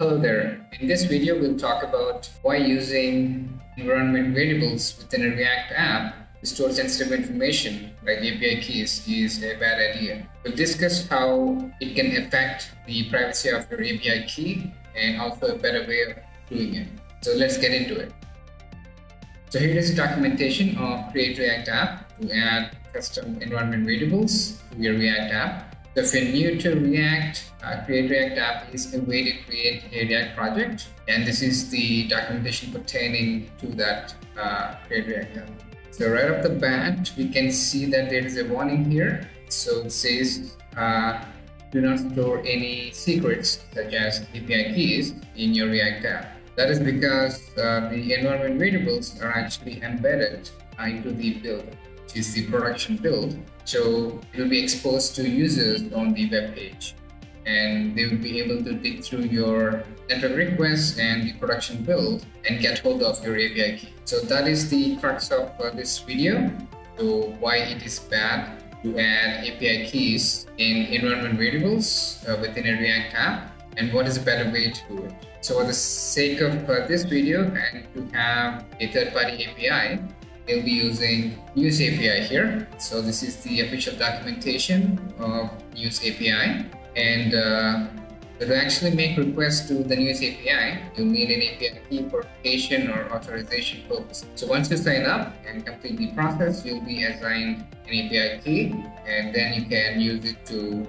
Hello there. In this video, we'll talk about why using environment variables within a React app to store sensitive information like API keys is a bad idea. We'll discuss how it can affect the privacy of your API key and also a better way of doing it. So let's get into it. So here is the documentation of Create React App to add custom environment variables to your React app. So if you're new to React, uh, Create React App is a way to create a React project. And this is the documentation pertaining to that uh, Create React App. So right off the bat, we can see that there is a warning here. So it says, uh, do not store any secrets such as API keys in your React app. That is because uh, the environment variables are actually embedded into the build which is the production build. So it will be exposed to users on the web page and they will be able to dig through your network requests and the production build and get hold of your API key. So that is the crux of uh, this video. So why it is bad to add API keys in environment variables uh, within a React app and what is a better way to do it. So for the sake of uh, this video and to have a third-party API, we'll be using News API here. So this is the official documentation of News API. And uh, to actually make requests to the News API, you'll need an API key for location or authorization purpose. So once you sign up and complete the process, you'll be assigned an API key, and then you can use it to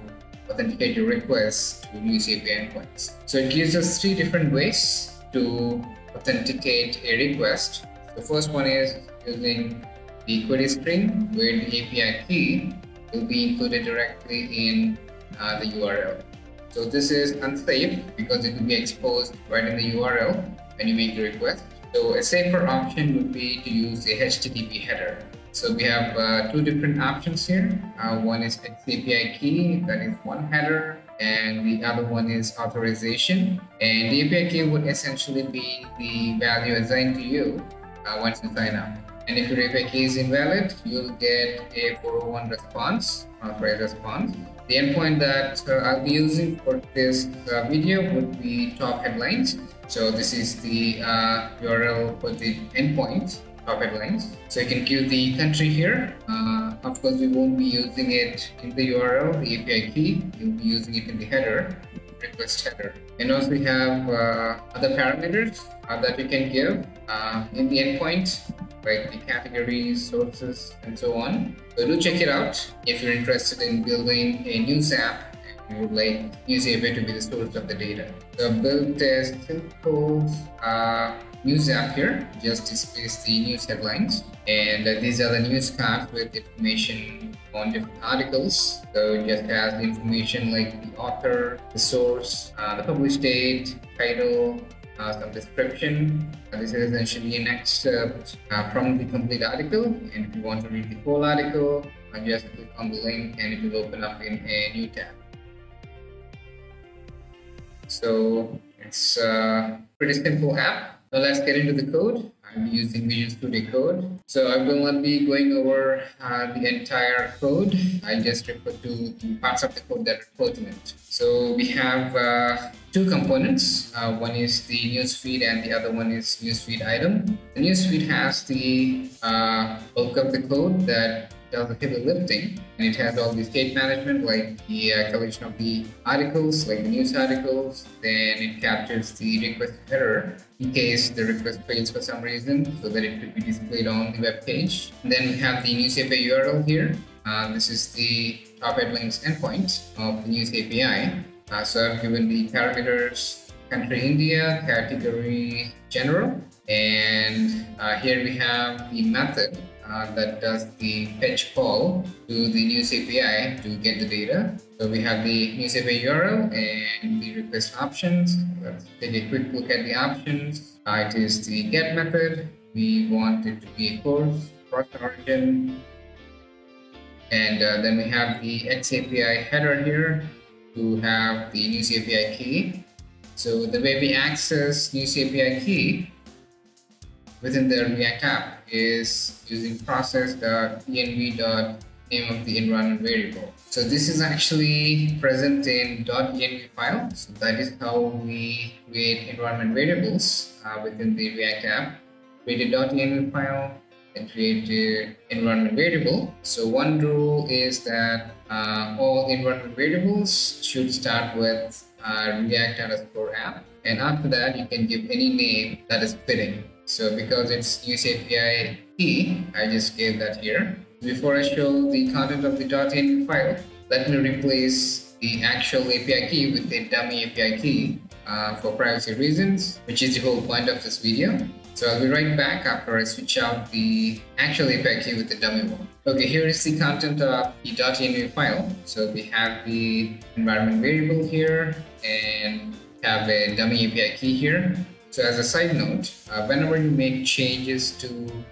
authenticate your requests to News API endpoints. So it gives us three different ways to authenticate a request. The first one is using the query string where the API key will be included directly in uh, the URL. So this is unsafe because it will be exposed right in the URL when you make the request. So a safer option would be to use a HTTP header. So we have uh, two different options here. Uh, one is API key, that is one header, and the other one is authorization. And the API key would essentially be the value assigned to you uh, once you sign up. And if your API key is invalid, you'll get a 401 response, authorized response. The endpoint that uh, I'll be using for this uh, video would be top headlines. So this is the uh, URL for the endpoint, top headlines. So you can give the country here. Uh, of course, we won't be using it in the URL, the API key. You'll be using it in the header, request header. And also we have uh, other parameters that you can give in the endpoint like the categories, sources, and so on. So do check it out if you're interested in building a news app and you would like News API to be the source of the data. So built a simple uh, news app here, just displays the news headlines. And uh, these are the news cards with information on different articles. So it just has the information like the author, the source, uh, the published date, title, uh, some description. Uh, this is essentially an excerpt uh, from the complete article. And if you want to read the whole article, uh, just click on the link and it will open up in a new tab. So it's a pretty simple app. Now let's get into the code. I'm using Visual Studio Code. So I will not be going over uh, the entire code. I'll just refer to the parts of the code that are pertinent. So we have uh, two components. Uh, one is the newsfeed and the other one is newsfeed item. The newsfeed has the uh, bulk of the code that does the heavy lifting and it has all the state management like the uh, collection of the articles like the news articles. Then it captures the request header in case the request fails for some reason so that it could be displayed on the web page. And then we have the news api url here. Uh, this is the top headlines endpoint of the news api uh, so i've given the parameters country india category general and uh, here we have the method uh, that does the fetch call to the News API to get the data. So we have the News API URL and the request options. Let's take a quick look at the options. Uh, it is the get method. We want it to be a CORS, cross origin. And uh, then we have the XAPI header here to have the News API key. So the way we access News API key within the React app is using process.env.news name of the environment variable. So this is actually present in .env file. So that is how we create environment variables uh, within the React app. Create a .env file and create an environment variable. So one rule is that uh, all environment variables should start with uh, React underscore app. And after that, you can give any name that is fitting. So because it's use API key, I just gave that here. Before I show the content of the .env file, let me replace the actual API key with the dummy API key uh, for privacy reasons, which is the whole point of this video. So I'll be right back after I switch out the actual API key with the dummy one. Okay, here is the content of the .env file. So we have the environment variable here and have a dummy API key here. So as a side note, uh, whenever you make changes to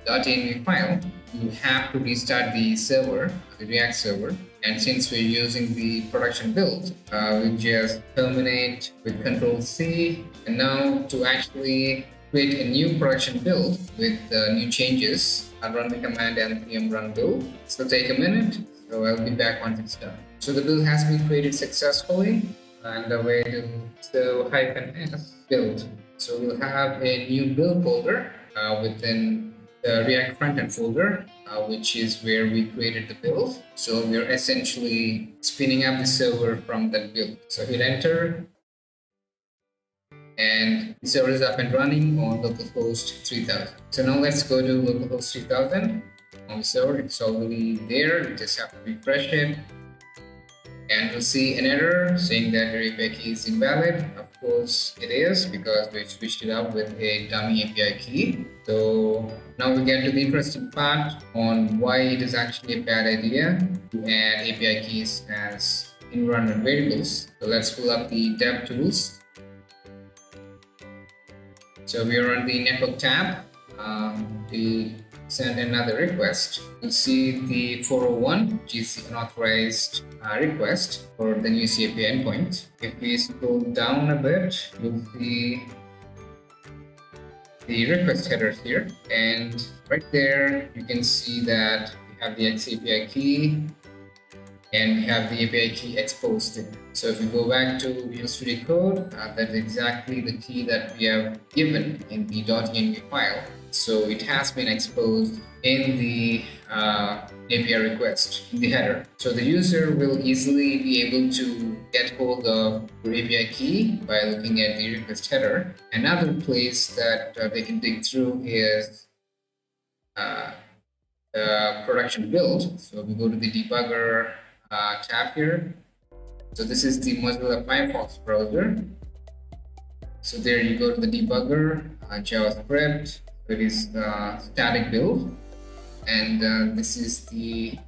.env file, you have to restart the server, the React server. And since we're using the production build, uh, we just terminate with Control C. And now to actually create a new production build with uh, new changes, I'll run the command npm run build. So take a minute. So I'll be back once it's done. So the build has been created successfully and the way to so hyphen s build so we'll have a new build folder uh, within the React frontend folder, uh, which is where we created the build. So we're essentially spinning up the server from that build. So hit enter, and the server is up and running on localhost 3000. So now let's go to localhost 3000 on the server. It's already there. We just have to refresh it and we'll see an error saying that key is invalid. Of course it is because we switched it up with a dummy API key. So now we get to the interesting part on why it is actually a bad idea to add API keys as environment variables. So let's pull up the dev tools. So we are on the network tab. Um, the send another request, you'll see the 401, which is unauthorized uh, request for the News API endpoint. If we scroll down a bit, you'll see the request headers here. And right there, you can see that we have the XAPI key and we have the API key exposed. So if we go back to Visual Studio Code, uh, that's exactly the key that we have given in the .env file. So it has been exposed in the uh, API request in the header. So the user will easily be able to get hold of your API key by looking at the request header. Another place that uh, they can dig through is uh, the production build. So we go to the debugger uh, tab here. So this is the Mozilla Firefox browser. So there you go to the debugger, uh, JavaScript, it is the static build and uh, this is the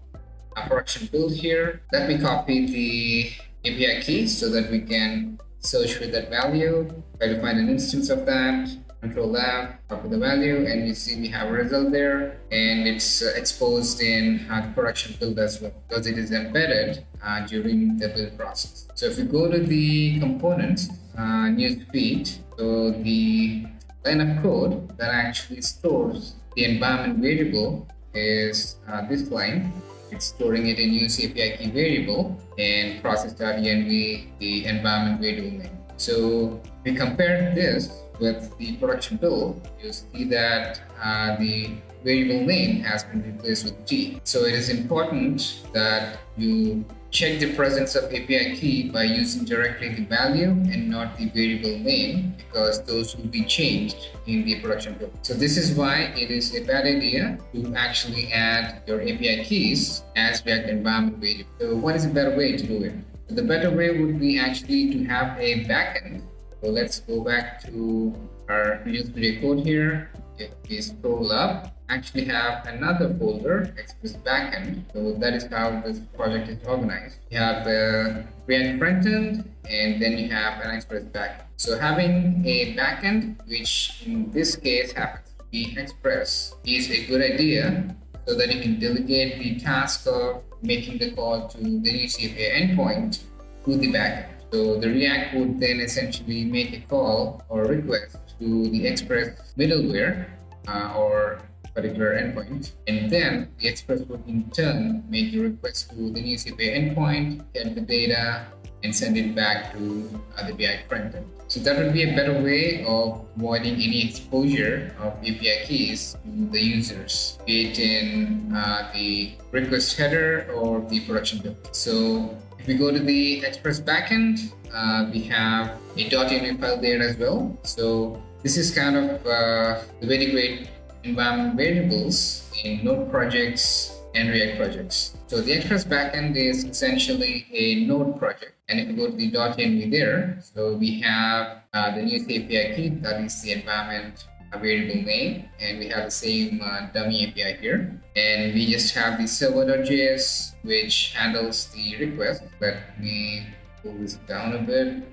production build here. Let me copy the API key so that we can search for that value, try to find an instance of that, control F, copy the value, and you see we have a result there, and it's uh, exposed in uh, the production build as well, because it is embedded uh, during the build process. So if you go to the components, uh, newsfeed, so the line of code that actually stores the environment variable is uh, this line. It's storing it in use API key variable and process.env the environment variable name. So we compare this with the production build, you see that uh, the variable name has been replaced with T. So it is important that you check the presence of API key by using directly the value and not the variable name because those will be changed in the production build. So this is why it is a bad idea to actually add your API keys as React environment variable. So what is a better way to do it? The better way would be actually to have a backend. So let's go back to our Studio Code here. If we scroll up, actually have another folder, Express Backend. So that is how this project is organized. You have the React frontend, and then you have an Express backend. So having a backend, which in this case happens to be Express, is a good idea so that you can delegate the task of making the call to the CAPI endpoint to the backend. So the React would then essentially make a call or request to the Express middleware uh, or particular endpoint. And then the Express would in turn make a request to the News API endpoint, get the data, and send it back to uh, the BI frontend. So that would be a better way of avoiding any exposure of API keys to the users, be it in uh, the request header or the production build. So if we go to the Express backend, uh, we have a .env file there as well. So this is kind of uh, the very great environment variables in Node projects and React projects. So the Express backend is essentially a Node project. And if you go to the .env there, so we have uh, the news API key, that is the environment variable name, and we have the same uh, dummy API here. And we just have the server.js, which handles the request. Let me pull this down a bit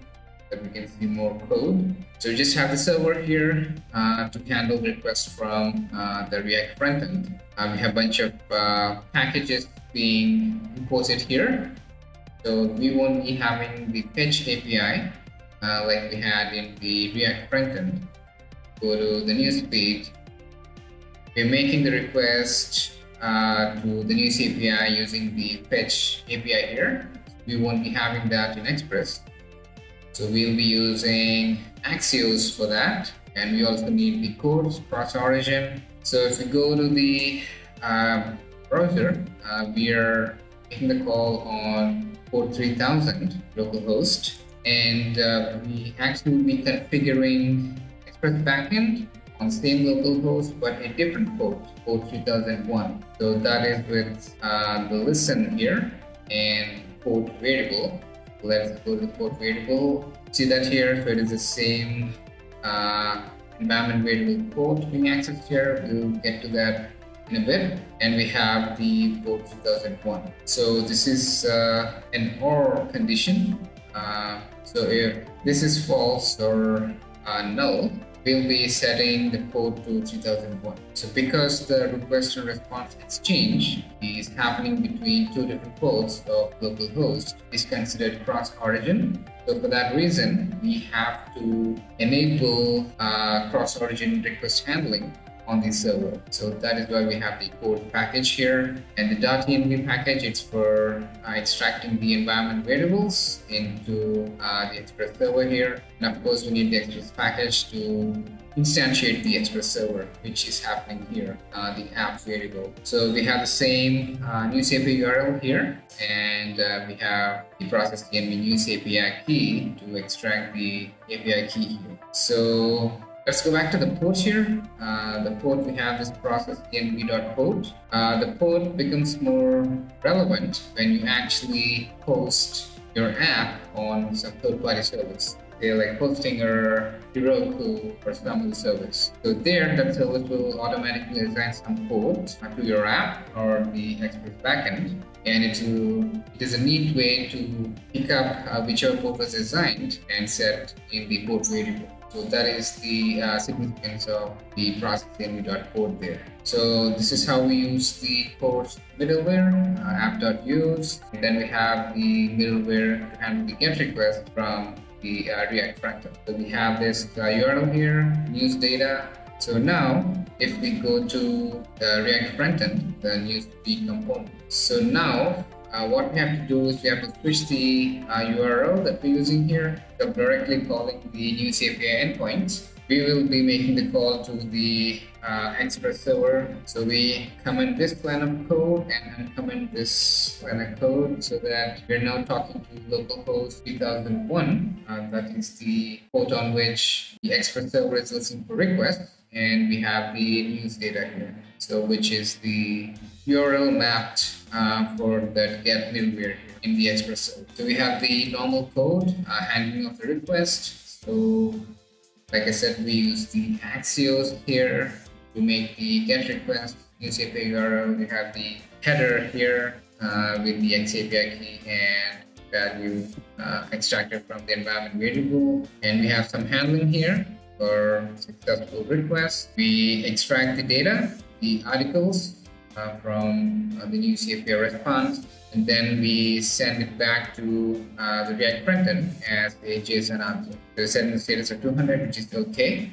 that we can see more code. So just have the server here uh, to handle requests from uh, the React frontend. Uh, we have a bunch of uh, packages being imported here. So we won't be having the fetch API uh, like we had in the React frontend. Go to the news page. We're making the request uh, to the news API using the fetch API here. We won't be having that in Express. So we'll be using Axios for that. And we also need the CORS cross origin. So if we go to the uh, browser, uh, we are making the call on port 3000 localhost and uh, we actually will be configuring Express backend on same localhost but a different port, port 3001. So that is with uh, the listen here and port variable. Let's go to the port variable. See that here, so it is the same uh, environment variable port being accessed here. We'll get to that in a bit and we have the port 2001 so this is uh, an or condition uh, so if this is false or uh, null we'll be setting the port to 3001 so because the request and response exchange is happening between two different ports of localhost is considered cross origin. So for that reason we have to enable uh, cross origin request handling on the server. So that is why we have the CORS package here and the .env package. It's for uh, extracting the environment variables into uh, the Express server here. And of course, we need the Express package to instantiate the Express server, which is happening here, uh, the app variable. So we have the same uh, news API URL here, and uh, we have the process env news API key to extract the API key here. So Let's go back to the port here. Uh, the port we have is process env.port. Uh, the port becomes more relevant when you actually host your app on some third-party service. They're like hosting or Heroku or some other service. So there, that service will automatically assign some port to your app or the Express backend. And it, will, it is a neat way to pick up uh, whichever port was assigned and set in the port variable. So that is the uh, significance of the process there. So this is how we use the port middleware, uh, app.use. And then we have the middleware to handle the GET request from the uh, React frontend. So we have this URL here, news data. So now, if we go to the React frontend, the news feed component. So now uh, what we have to do is we have to switch the uh, URL that we're using here. Directly calling the news API endpoints. We will be making the call to the uh, Express server. So we comment this line of code and uncomment this line of code so that we're now talking to localhost 3001. Uh, that is the port on which the Express server is listening for requests. And we have the news data here. So which is the URL mapped uh, for that get middleware in the Express server. So we have the normal code uh, handling of the request. So like I said, we use the Axios here to make the GET request, use API URL. We have the header here uh, with the XAPI key and value uh, extracted from the environment variable. And we have some handling here for successful requests. We extract the data, the articles uh, from uh, the news API response, and then we send it back to uh, the React frontend as a JSON answer. So send the status of 200, which is okay.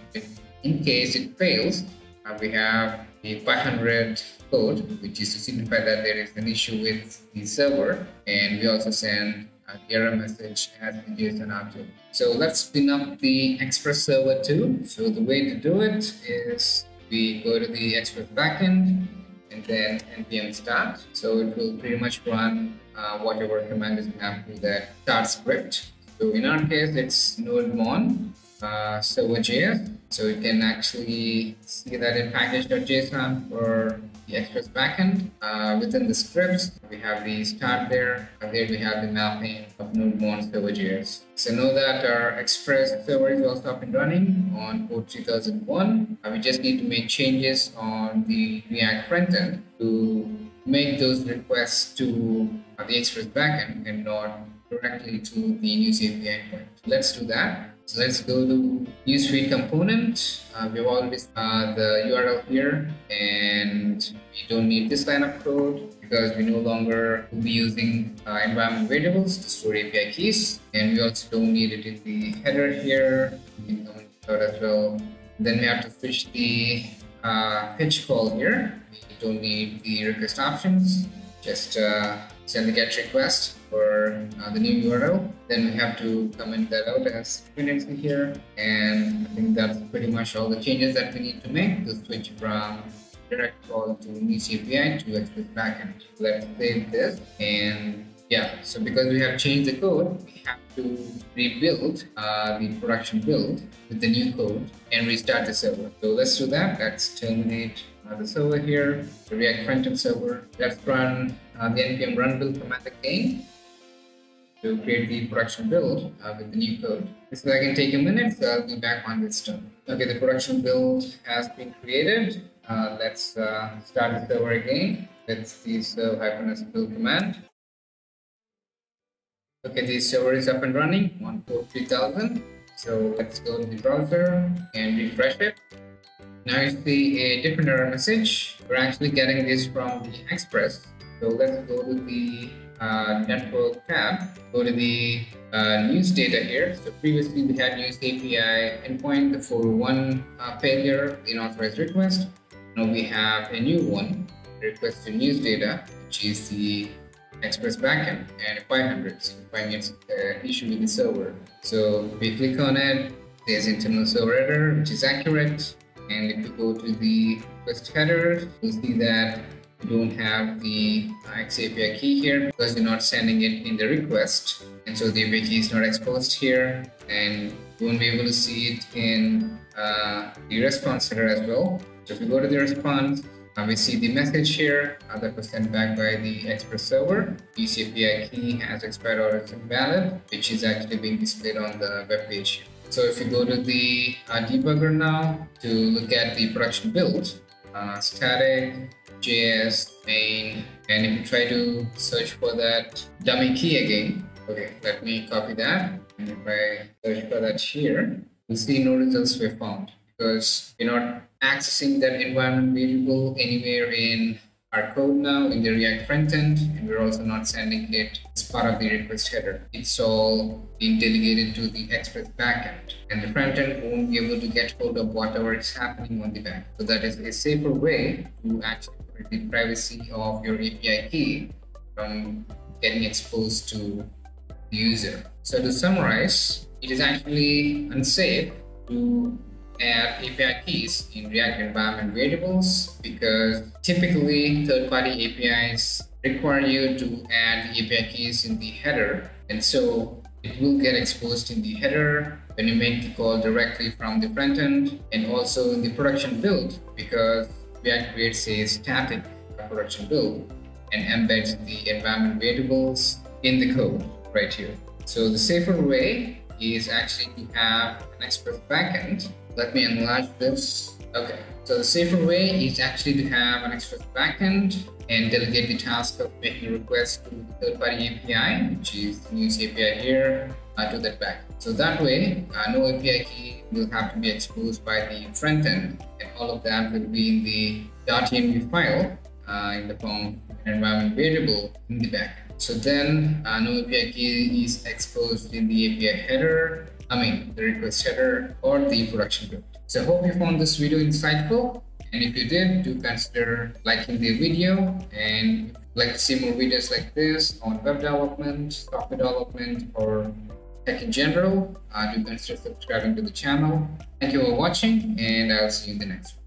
In case it fails, uh, we have the 500 code, which is to signify that there is an issue with the server. And we also send an error message as the JSON object. So let's spin up the Express server too. So the way to do it is we go to the Express backend and then npm start. So it will pretty much run uh, whatever command is mapped to that start script. So in our case, it's nodemon uh, server.js. So you can actually see that in package.json for the Express backend. Uh, within the scripts, we have the start there, and there we have the mapping of nodemon server.js. So know that our Express server is also up and running on port 3001. Uh, we just need to make changes on the React frontend to make those requests to uh, the Express backend and not directly to the news API endpoint. Let's do that. So let's go to use newsfeed component. Uh, we've already uh, the URL here and we don't need this line of code because we no longer will be using uh, environment variables to store API keys. And we also don't need it in the header here. We comment as well. Then we have to switch the uh, fetch call here. We don't need the request options. Just uh, send the get request uh, the new URL. Then we have to comment that out as dependency here. And I think that's pretty much all the changes that we need to make to switch from direct call to News API to Express backend. Let's save this and yeah, so because we have changed the code, we have to rebuild uh, the production build with the new code and restart the server. So let's do that. Let's terminate uh, the server here, the React frontend server. Let's run uh, the npm run build command again to create the production build uh, with the new code. So I can take a minute, so I'll be back on this turn. Okay, the production build has been created. Uh, let's uh, start the server again with the serve hyphen build command. Okay, the server is up and running on port 3000. So let's go to the browser and refresh it. Now you see a different error message. We're actually getting this from the Express. So let's go to the network tab, go to the uh, news data here. So previously we had news API endpoint, the 401 uh, failure, unauthorized request. Now we have a new one, request to news data, which is the Express backend and 500 signifying it's an issue with the server. So we click on it, there's internal server error, which is accurate. And if you go to the request header, you'll see that don't have the XAPI key here because you're not sending it in the request. And so the API key is not exposed here. And you won't be able to see it in uh, the response header as well. So if you go to the response, uh, we see the message here uh, that was sent back by the Express server. XAPI key has expired or is invalid, which is actually being displayed on the web page. So if you go to the uh, debugger now to look at the production build, uh, static, JS, main, and if you try to search for that dummy key again, okay, let me copy that. And if I search for that here, you'll see no results were found because we're not accessing that environment variable anywhere in our code now in the React frontend, and we're also not sending it as part of the request header. It's all being delegated to the Express backend, and the frontend won't be able to get hold of whatever is happening on the back. So that is a safer way to actually the privacy of your API key from getting exposed to the user. So to summarize, it is actually unsafe to add API keys in React environment variables because typically third-party APIs require you to add API keys in the header and so it will get exposed in the header when you make the call directly from the front end and also in the production build because React creates a static production build and embeds the environment variables in the code right here. So the safer way is actually to have an Express backend let me enlarge this. Okay, so the safer way is actually to have an Express backend and delegate the task of making requests to the third-party API, which is the news API here, uh, to that back. So that way, uh, no API key will have to be exposed by the front end, and all of that will be in the .env file uh, in the form of an environment variable in the back. So then, uh, no API key is exposed in the API header, I mean the request header or the production build. So I hope you found this video insightful And if you did, do consider liking the video and if you'd like to see more videos like this on web development, software development, or tech in general, uh, do consider subscribing to the channel. Thank you for watching and I'll see you in the next one.